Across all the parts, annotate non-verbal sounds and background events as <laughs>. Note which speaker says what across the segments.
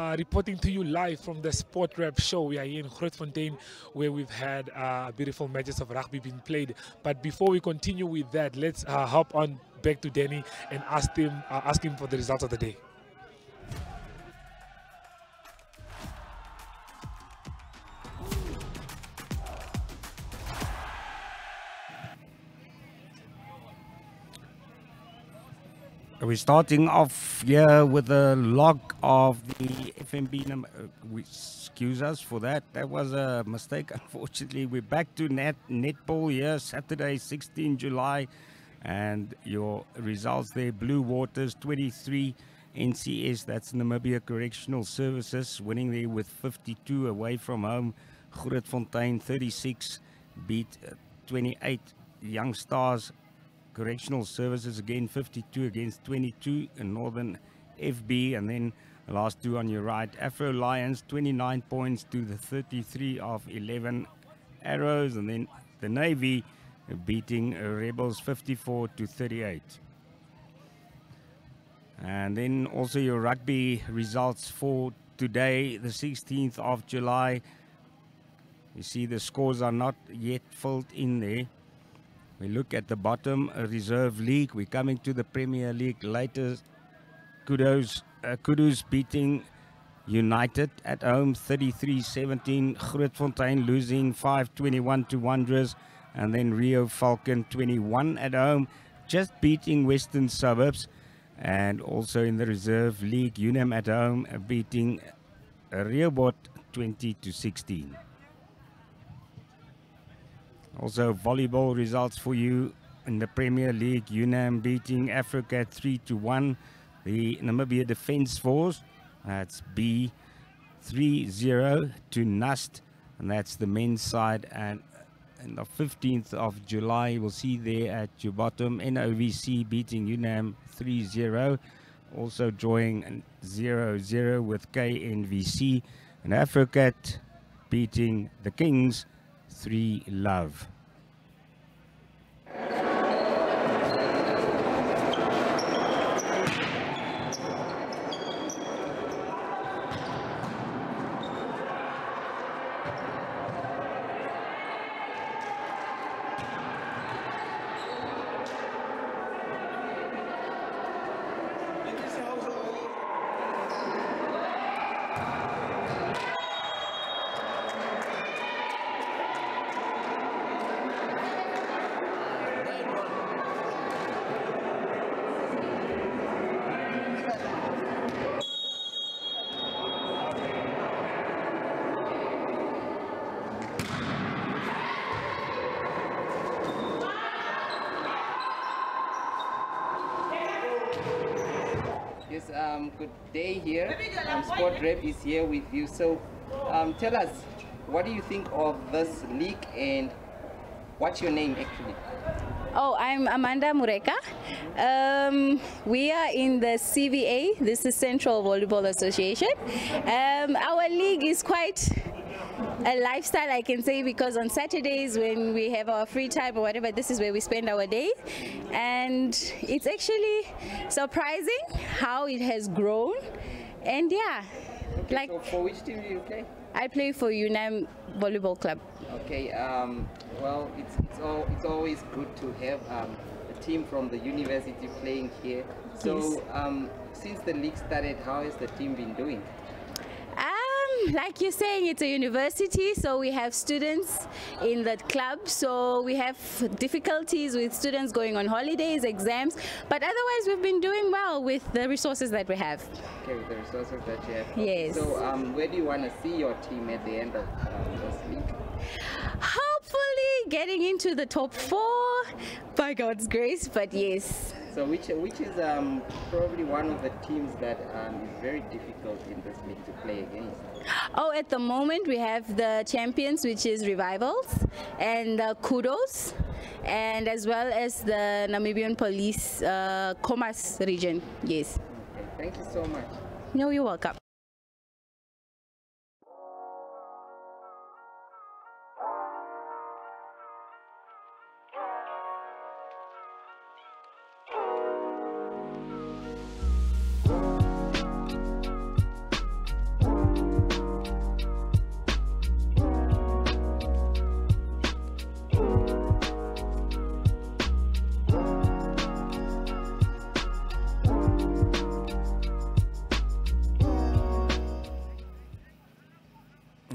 Speaker 1: uh, reporting to you live from the Sport Wrap Show. We are here in Grootfontein where we've had uh, beautiful matches of rugby being played. But before we continue with that, let's uh, hop on back to Danny and ask him, uh, ask him for the results of the day.
Speaker 2: We're starting off here with the log of the FNB number. Uh, excuse us for that. That was a mistake. Unfortunately, we're back to net netball here, Saturday, 16 July, and your results there: Blue Waters 23, NCS. That's Namibia Correctional Services, winning there with 52 away from home. Grootfontein 36 beat uh, 28 Young Stars Correctional Services again 52 against 22 in Northern FB and then the last two on your right Afro Lions 29 points to the 33 of 11 Arrows and then the Navy beating Rebels 54 to 38 and then also your rugby results for today the 16th of July. You see the scores are not yet filled in there we look at the bottom reserve league. We're coming to the Premier League later. Kudus, uh, Kudus beating United at home 33-17. Grootfontein losing 5-21 to Wanderers. And then Reho Falcon 21 at home, just beating Western Suburbs. And also in the reserve league, Unam at home beating Rehoboth 20 to 16. Also, volleyball results for you in the Premier League. UNAM beating Africa 3 to 1. The Namibia Defence Force, that's B 3 0 to NUST, and that's the men's side. And on the 15th of July, we'll see there at your bottom NOVC beating UNAM 3 0. Also drawing 0 0 with KNVC. And Africa beating the Kings 3 Love.
Speaker 3: um, good day here. Um, Sport Wrap is here with you. So um, tell us, what do you think of this league and what's your name actually?
Speaker 4: Oh, I'm Amanda Mureka. Um, we are in the CVA, this is Central Volleyball Association. Um, our league is quite a lifestyle I can say because on Saturdays when we have our free time or whatever this is where we spend our day. And it's actually surprising how it has grown. And yeah
Speaker 3: okay,
Speaker 4: like
Speaker 3: so for which team do you play?
Speaker 4: I play for UNAM Volleyball Club.
Speaker 3: Okay um, well it's, it's, all, it's always good to have um, a team from the university playing here. So
Speaker 4: yes.
Speaker 3: um, since the league started how has the team been doing <laughs>
Speaker 4: like you're saying, it's a university, so we have students in the club, so we have difficulties with students going on holidays, exams, but otherwise we've been doing well with the resources that we have.
Speaker 3: Okay, with the resources that you have.
Speaker 4: Yes.
Speaker 3: So um, where do you want to see your team at the end of um, this week?
Speaker 4: Hopefully getting into the top four by God's grace, but yes.
Speaker 3: So which which is um, probably one of the teams that um, is very difficult in this league to play against?
Speaker 4: Oh, at the moment we have the champions, which is Revivals, and uh, Kudos, and as well as the Namibian Police uh, Khomas region. Yes.
Speaker 3: Okay, thank you so much.
Speaker 4: No, you're welcome.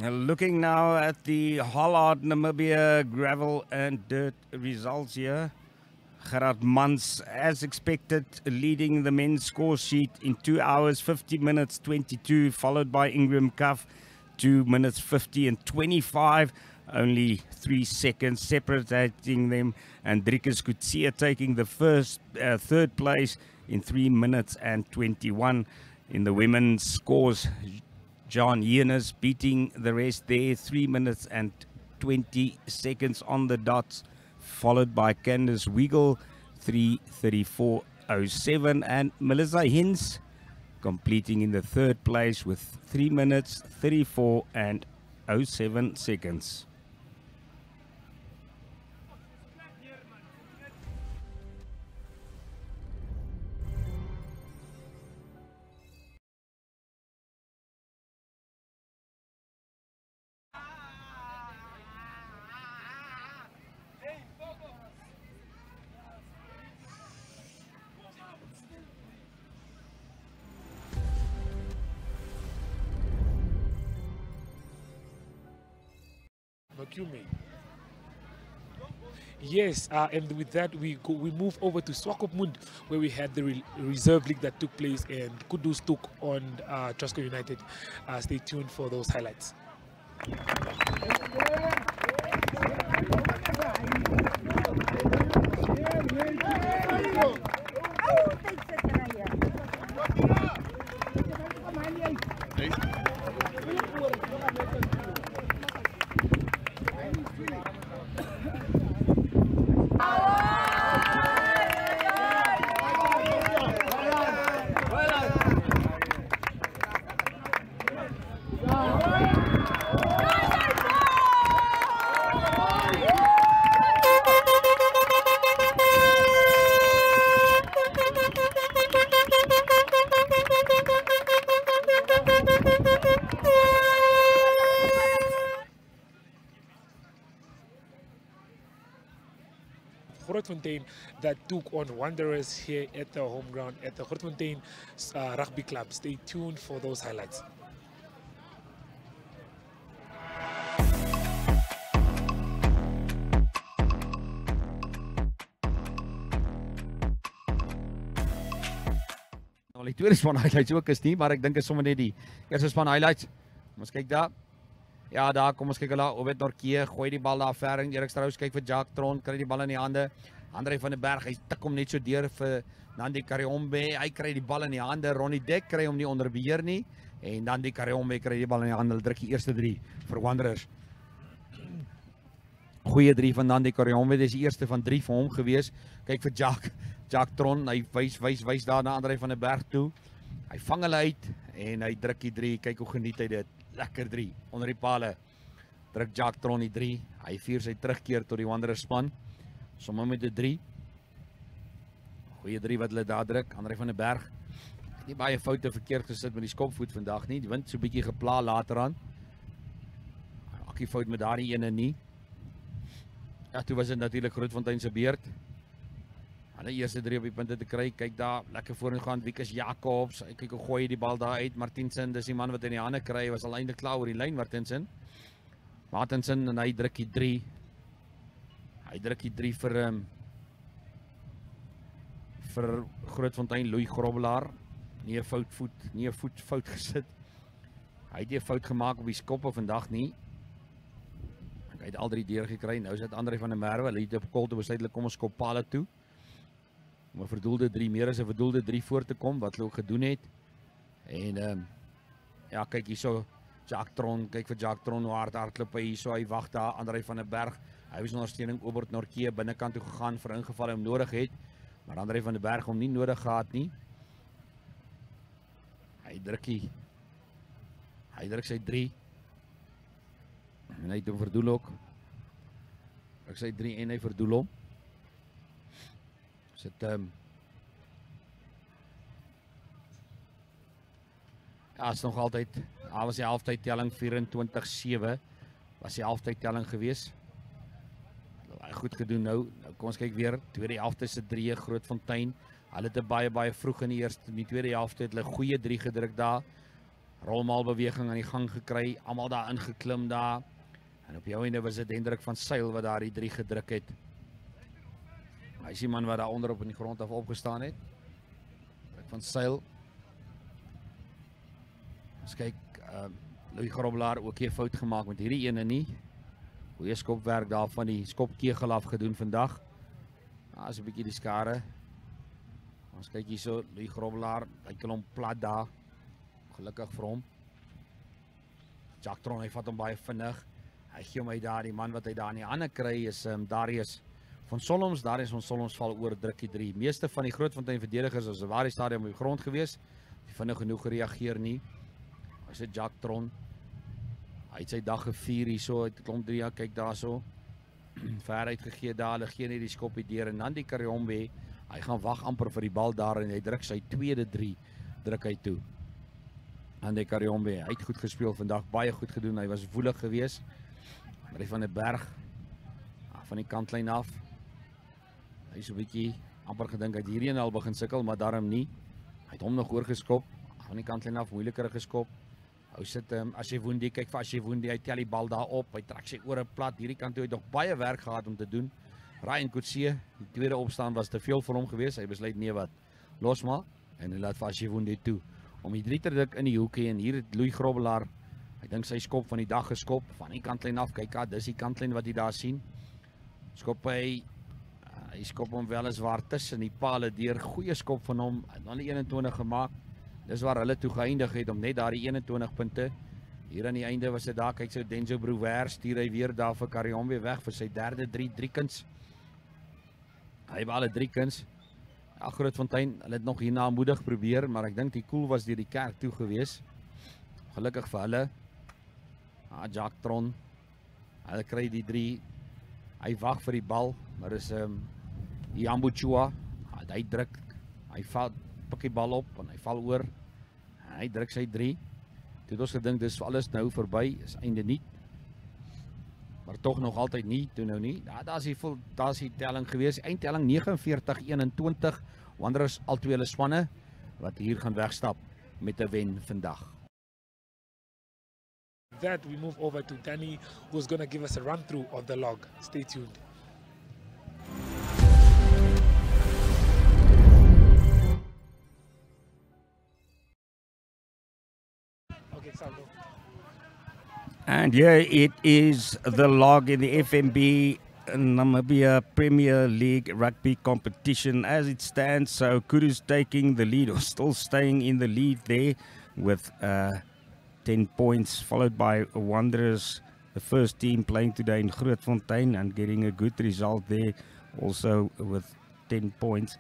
Speaker 2: Looking now at the Hollard Namibia gravel and dirt results here. Gerard Mans, as expected, leading the men's score sheet in 2 hours 50 minutes 22, followed by Ingram Cuff, 2 minutes 50 and 25. Only three seconds separating them, and Driekus Kutsia taking the first, uh, third place in three minutes and 21. In the women's scores, John Yearners beating the rest there, three minutes and 20 seconds on the dots, followed by Candice Weagle, 334.07, and Melissa Hins completing in the third place with 3 minutes 34 and 07 seconds.
Speaker 1: Makume. Yes, uh, and with that we go, we move over to Swakopmund where we had the re reserve league that took place and Kudus took on uh, Trustco United. Uh, stay tuned for those highlights. Grootfontein that took on Wanderers here at the home ground at the Grootfontein uh, Rugby Club. Stay tuned for those highlights.
Speaker 5: Al die tweede span <laughs> highlights ook is nie, maar ek dink is sommer net die eerste span highlights. Kom ons kyk daar. Ja, daar kom ons kyk hulle Obed Norke gooi die bal daar ver en Erik Strauss kyk vir Jack Tron, kry die bal in die hande. Andre van der Berg, hy tik hom net so deur vir Nandi Kariombe. Hy kry die bal in die hande. Ronnie Dek kry hom nie onder beheer nie en Nandi Kariombe kry die bal in die hande. Hulle druk die eerste 3 vir Wanderers. Goeie 3 van Nandi Kariombe. Dis die eerste van 3 vir hom gewees. Kyk vir Jack. Jack Tron, hy wys wys wys daar na Andre van der Berg toe. Hy vang hulle uit en hy druk die 3. Kyk hoe geniet hy dit. Lekker 3 onder die palle. Druk Jack Tron die 3. Hy vier sy terugkeer tot die Wanderers span. Somme met 'n 3. Goeie 3 wat hulle daar druk. Andre van der Berg. Nie baie foute verkeerd gesit met die skopvoet vandag nie. Die wind so bietjie gepla later aan. Akkie fout met daardie ene nie. Ja, toe was dit natuurlik Grootfontein se beurt. Hulle eerste drie op die punte te kry. Kyk daar, lekker vorentoe gaan Wikus Jacobs. Hy kyk hoe gooi hy die bal daar uit. Martinsen, dis die man wat in die hande kry. Was al eintlik klaar oor die lyn Martinsen. Martinsen en hy druk die 3. Hy druk die 3 vir ehm um, vir Grootfontein Louis Grobbelaar. Nie 'n fout voet, nie 'n voet fout <laughs> gesit. Hy het 'n fout gemaak op die skoppe vandag nie. Hy het al drie deur gekry. Nou is dit Andre van der Merwe. Hulle het op kol te besluit hulle kom ons skop palle toe. Om 'n verdoelde 3 meer as 'n verdoelde 3 voor te kom wat hulle ook gedoen het. En ehm um, ja, kyk hierso Jack Tron, kyk vir Jack Tron hoe hard hardloop hy hierso. Hy wag daar Andre van der Berg. Hy was ondersteuning Obert Norke binnekant toe gegaan vir ingeval hy hom nodig het. Maar Andre van der Berg hom nie nodig gehad nie. Hy drukkie. Hy druk sy 3. En hy doen verdoel ook. Ek sê 3 en hy verdoel hom. Sit ehm um, Ja, is nog altyd. Daar was die halftyd telling 24-7 was die halftyd telling gewees. Goed gedoen nou. Nou kom ons kyk weer. Tweede helfte se 3 Grootfontein. Hulle het baie baie vroeg in die eerste in die tweede helfte het hulle goeie 3 gedruk daar. rolmaalbeweging aan die gang gekry, almal daar ingeklim daar. En op jou einde was dit Hendrik van Sail wat daar die 3 gedruk het. Hy is die man wat daar onder op in die grond af opgestaan het. Van Sail. Ons kyk, ehm uh, Louis Grobbelaar ook 'n fout gemaak met hierdie ene nie. Goeie skopwerk daar van die skopkegel af gedoen vandag. Daar is 'n bietjie die skare. Ons kyk hierso, Louis Grobbelaar, hy hom plat daar. Gelukkig vir hom. Jack Tron, hy vat hom baie vinnig. Hy gee uit daar, die man wat hy daar in die hande kry is um, Darius van Solms. Darius van Solms val oor drukkie 3. Meeste van die Grootfontein verdedigers was waar die stadion op die grond gewees. Die vinnig genoeg gereageer nie. Hy's 'n Jack Tron. Hy het sy dag gevier hierso, het klomp drie jaar kyk daarso. <clears throat> Ver uitgegee daar, hulle gee net die skop die deur en dan die Kariombe. Hy gaan wag amper vir die bal daar en hy druk sy tweede 3 druk hy toe. Ande Kariombe, hy het goed gespeel vandag, baie goed gedoen. Hy was woelig geweest. Maar hy van die berg af van die kantlyn af. Hy is 'n bietjie amper gedink het hierdie een al begin sukkel, maar daarom nie. Hy het hom nog oorgeskop van die kantlyn af, moeiliker geskop. Ou sit hom as jy woon die kyk vir as jy woon die hy tel die bal daar op. Hy trek sy ore plat. Hierdie kant toe het nog baie werk gehad om te doen. Ryan Kutse, die tweede opstaan was te veel vir hom geweest. Hy besluit nee wat. Los maar en hy laat vir as jy woon die toe om die drie te druk in die hoekie en hier het Louis Grobbelaar ek dink sy skop van die dag geskop van die kantlyn af. Kyk, ah, dis die kantlyn wat jy daar sien. Skop hy hy skop hom wel eens waar tussen die palle deur. Goeie skop van hom. Hy dan die 21 gemaak. Dis waar hulle toe geëindig het om net daardie 21 punte. Hier aan die einde was dit daar kyk so Denzo Brouwer stuur hy weer daar vir Kariombe weg vir sy derde 3 3 kuns. Hy het al 3 kuns. Ja Grootfontein, hulle het nog hierna moedig probeer, maar ek dink die koel was deur die kerk toe gewees. Gelukkig vir hulle. Ah Jack Tron. Hulle kry die 3. Hy wag vir die bal, maar is ehm um, Jambuchua. Hy druk. Hy vat pik die bal op en hy val oor. Hy druk sy 3. Toe het ons gedink dis alles nou verby, is einde nie. Maar tog nog altyd nie, toe nou nie. Ja, daar's die vol daar's die telling gewees. Eindtelling 49-21. Wanderers al twee hulle spanne wat hier gaan wegstap met 'n wen vandag.
Speaker 1: That we move over to Danny who's going to give us a run through of the log. Stay tuned.
Speaker 2: And here it is the log in the FNB Namibia Premier League rugby competition as it stands. So Kudu's taking the lead or still staying in the lead there with uh, 10 points, followed by Wanderers, the first team playing today in Grootfontein and getting a good result there also with 10 points.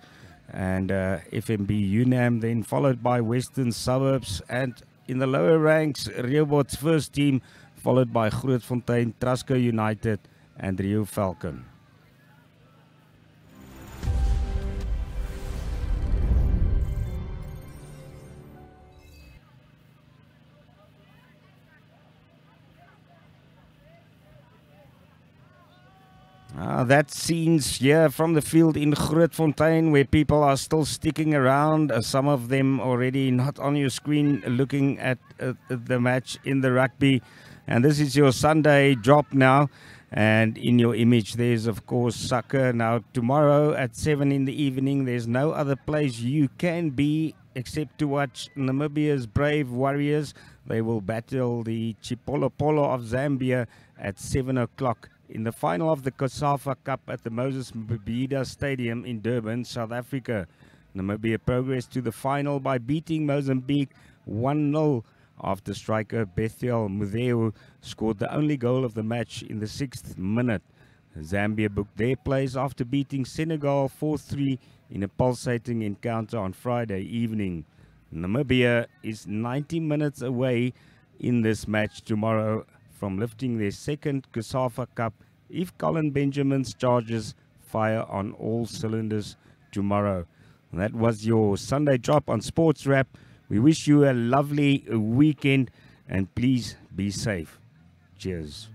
Speaker 2: And uh, FNB UNAM then followed by Western Suburbs and in the lower ranks, Rehoboth's first team followed by Grootfontein, Trasco United and Rio Falcon. Uh, that scenes here from the field in Grootfontein where people are still sticking around. Uh, some of them already not on your screen looking at uh, the match in the rugby. And this is your Sunday drop now. And in your image, there's of course soccer. Now, tomorrow at 7 in the evening, there's no other place you can be except to watch Namibia's brave warriors. They will battle the Chipolopolo of Zambia at 7 o'clock in the final of the COSAFA Cup at the Moses Mabhida Stadium in Durban, South Africa. Namibia progressed to the final by beating Mozambique 1 0 after striker Bethuel Muzeu scored the only goal of the match in the sixth minute. Zambia booked their place after beating Senegal 4-3 in a pulsating encounter on Friday evening. Namibia is 90 minutes away in this match tomorrow from lifting their second COSAFA Cup if Colin Benjamin's charges fire on all cylinders tomorrow. And that was your Sunday drop on Sports Wrap. We wish you a lovely weekend and please be safe. Cheers.